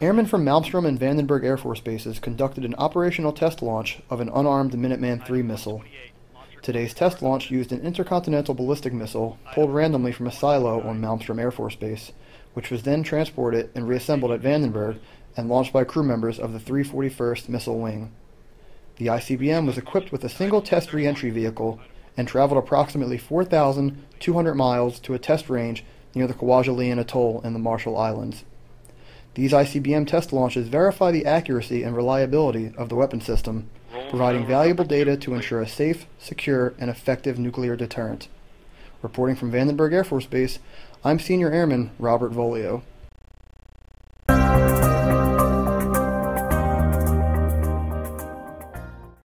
Airmen from Malmstrom and Vandenberg Air Force Bases conducted an operational test launch of an unarmed Minuteman III missile. Today's test launch used an intercontinental ballistic missile pulled randomly from a silo on Malmstrom Air Force Base, which was then transported and reassembled at Vandenberg and launched by crew members of the 341st Missile Wing. The ICBM was equipped with a single test reentry vehicle and traveled approximately 4,200 miles to a test range near the Kwajalein Atoll in the Marshall Islands. These ICBM test launches verify the accuracy and reliability of the weapon system, providing valuable data to ensure a safe, secure, and effective nuclear deterrent. Reporting from Vandenberg Air Force Base, I'm Senior Airman Robert Volio.